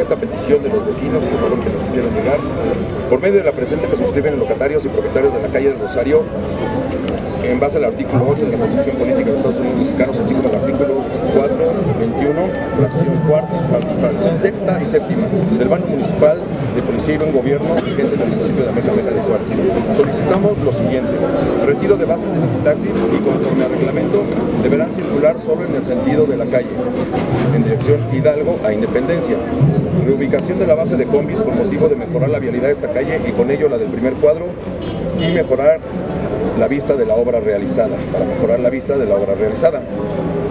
esta petición de los vecinos, por favor, que nos hicieron llegar. Por medio de la presente que suscriben locatarios y propietarios de la calle del Rosario, en base al artículo 8 de la Constitución Política de los Estados Unidos Mexicanos, así como el artículo 4, 21, fracción cuarta, fracción sexta y séptima del Bando Municipal de Policía y Buen Gobierno vigente del municipio de América Meca de Juárez. Solicitamos lo siguiente, retiro de bases de mis taxis y conforme al reglamento deberán circular solo en el sentido de la calle, en dirección Hidalgo a Independencia. Reubicación de la base de combis con motivo de mejorar la vialidad de esta calle y con ello la del primer cuadro y mejorar la vista de la obra realizada, para mejorar la vista de la obra realizada.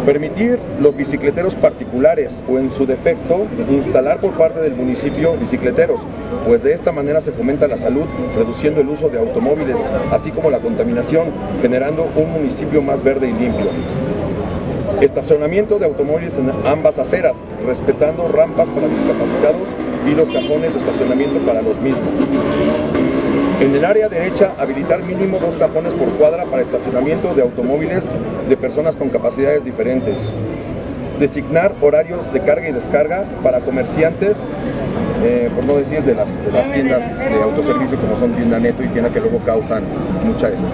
Permitir los bicicleteros particulares o en su defecto instalar por parte del municipio bicicleteros, pues de esta manera se fomenta la salud reduciendo el uso de automóviles, así como la contaminación, generando un municipio más verde y limpio. Estacionamiento de automóviles en ambas aceras, respetando rampas para discapacitados y los cajones de estacionamiento para los mismos. En el área derecha, habilitar mínimo dos cajones por cuadra para estacionamiento de automóviles de personas con capacidades diferentes. Designar horarios de carga y descarga para comerciantes, eh, por no decir de las, de las tiendas de autoservicio como son tienda neto y tienda que luego causan mucha, este,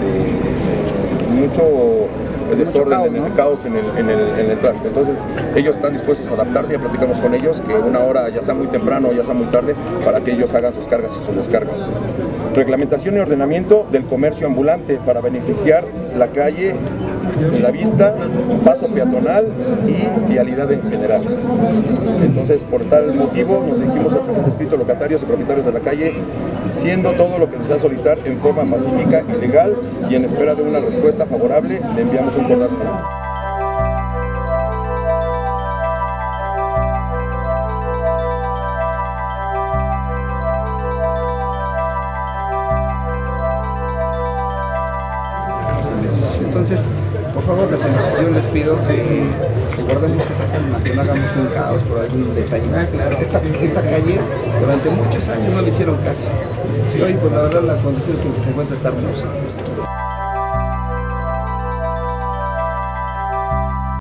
mucho desorden, en el caos en el, en, el, en el tráfico. Entonces ellos están dispuestos a adaptarse, ya platicamos con ellos que una hora ya sea muy temprano o ya sea muy tarde para que ellos hagan sus cargas y sus descargas. Reglamentación y ordenamiento del comercio ambulante para beneficiar la calle la vista, paso peatonal y vialidad en general. Entonces, por tal motivo, nos dirigimos al presente escrito locatarios y propietarios de la calle, siendo todo lo que se va a solicitar en forma pacífica y legal y en espera de una respuesta favorable, le enviamos un cordial saludo. Entonces, por favor, yo les pido que, guardemos esa calma, que no hagamos un caos por algún detalle. Esta, esta calle durante muchos años no le hicieron caso. Y hoy, pues la verdad, la condición en que se encuentra está hermosa.